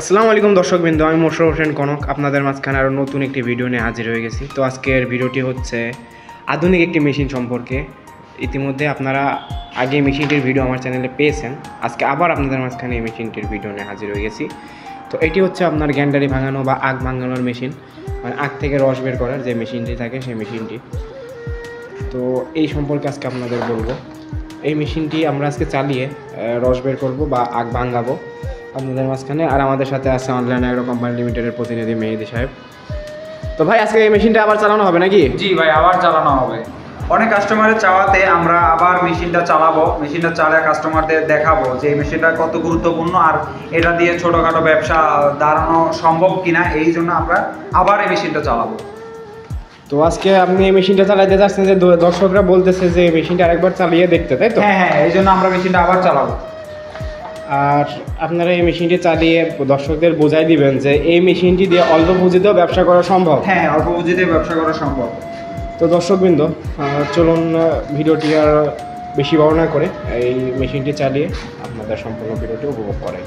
আসসালামু আলাইকুম দর্শকবৃন্দ আমি মোশারফ হোসেন কনক। আপনাদের মাঝখানে আরও নতুন একটি ভিডিও নিয়ে হাজির হয়ে গেছি। তো আজকের ভিডিওটি হচ্ছে আধুনিক একটি মেশিন সম্পর্কে। ইতিমধ্যে আপনারা আগে মেশিনটির ভিডিও আমার চ্যানেলে পেয়েছেন। আজকে আবার আপনাদের মাঝখানে এই মেশিনটির ভিডিও নিয়ে হাজির হয়ে গেছি। তো এটি হচ্ছে আপনার গ্যান্ডারি ভাঙানো বা আগ ভাঙানোর মেশিন মানে আগ থেকে রস বের করার যে মেশিনটি থাকে সেই মেশিনটি তো এই সম্পর্কে আজকে আপনাদের বলব। এই মেশিনটি আমরা আজকে চালিয়ে রস বের করব বা আগ ভাঙাবো। আপনাদের মাঝখানে আর আমাদের সাথে আছে অনলাইন অ্যাগ্রো কোম্পানি লিমিটেডের প্রতিনিধি মেহেদি সাহেব। তো ভাই আজকে এই মেশিনটা আবার চালানো হবে নাকি? জি ভাই আবার চালানো হবে। অনেক কাস্টমারের চাওয়াতে আমরা আবার মেশিনটা চালাবো। মেশিনটা চালিয়ে কাস্টমারদের দেখাবো যে এই মেশিনটা কত গুরুত্বপূর্ণ আর এটা দিয়ে ছোটোখাটো ব্যবসা দাঁড়ানো সম্ভব কিনা এই জন্য আমরা আবার এই মেশিনটা চালাবো। তো আজকে আপনি এই মেশিনটা চালাইতে যাচ্ছেন যে দর্শকরা বলতেছে যে এই মেশিনটা আরেকবার চালিয়ে দেখতে তাই তো? হ্যাঁ হ্যাঁ এই জন্য আমরা মেশিনটা আবার চালাবো। আর আপনারা এই মেশিনটি চালিয়ে দর্শকদের বোঝাই দিবেন যে এই মেশিনটি দিয়ে অল্প পুঁজিতেও ব্যবসা করা সম্ভব। হ্যাঁ অল্প পুঁজিতে ব্যবসা করা সম্ভব। তো দর্শকবৃন্দ চলুন ভিডিওটি আর বেশি বর্ণনা করে এই মেশিনটি চালিয়ে আপনাদের সম্পূর্ণ ভিডিওটি উপভোগ করাই।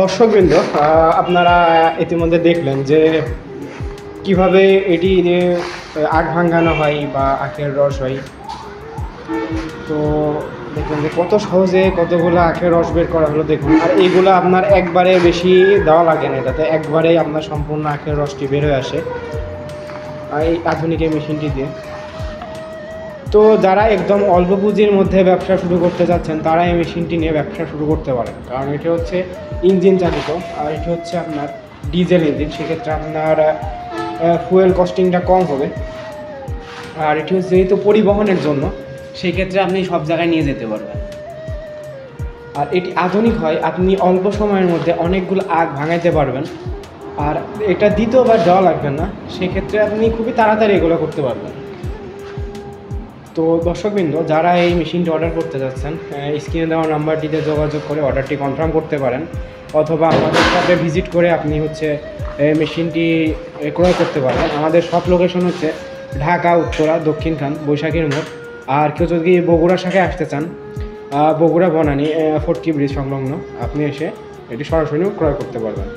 দর্শকবৃন্দ আপনারা ইতিমধ্যে দেখলেন যে কীভাবে এটি যে আখ ভাঙানো হয় বা আখের রস হয়। তো দেখলেন যে কত সহজে কতগুলো আখের রস বের করা হলো, দেখুন। আর এইগুলো আপনার একবারে বেশি দেওয়া লাগে না এটাতে, একবারেই আপনার সম্পূর্ণ আখের রসটি বের হয়ে আসে। এই আধুনিক এই মেশিনটি দিয়ে। তো যারা একদম অল্প পুঁজির মধ্যে ব্যবসা শুরু করতে যাচ্ছেন তারা এই মেশিনটি নিয়ে ব্যবসা শুরু করতে পারেন। কারণ এটি হচ্ছে ইঞ্জিন চালিত, আর এটি হচ্ছে আপনার ডিজেল ইঞ্জিন। সেক্ষেত্রে আপনার ফুয়েল কস্টিংটা কম হবে। আর এটি হচ্ছে যেহেতু পরিবহনের জন্য, সেক্ষেত্রে আপনি সব জায়গায় নিয়ে যেতে পারবেন। আর এটি আধুনিক হয়, আপনি অল্প সময়ের মধ্যে অনেকগুলো আগ ভাঙাইতে পারবেন। আর এটা দ্বিতীয়বার দেওয়া লাগবে না, সেক্ষেত্রে আপনি খুবই তাড়াতাড়ি এগুলো করতে পারবেন। তো দর্শকবৃন্দ, যারা এই মেশিনটি অর্ডার করতে যাচ্ছেন স্ক্রিনে দেওয়া নাম্বারটিতে যোগাযোগ করে অর্ডারটি কনফার্ম করতে পারেন, অথবা আমাদের সাথে ভিজিট করে আপনি হচ্ছে মেশিনটি ক্রয় করতে পারবেন। আমাদের সব লোকেশন হচ্ছে ঢাকা, উত্তরা দক্ষিণখান বৈশাখীর মোড়। আর কেউ যদি বগুড়া শাখায় আসতে চান বগুড়া বনানী ফোর্টি ব্রিজ সংলগ্ন, আপনি এসে এটি সরাসরি ক্রয় করতে পারবেন।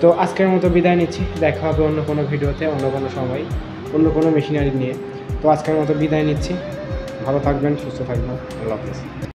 তো আজকের মতো বিদায় নিচ্ছি। দেখা হবে অন্য কোনো ভিডিওতে অন্য কোনো সময়, অন্য কোনো মেশিনারি নিয়ে। তো আজকের মতো বিদায় নিচ্ছি। ভালো থাকবেন সুস্থ থাকবেন। আল্লাহ হাফিজ।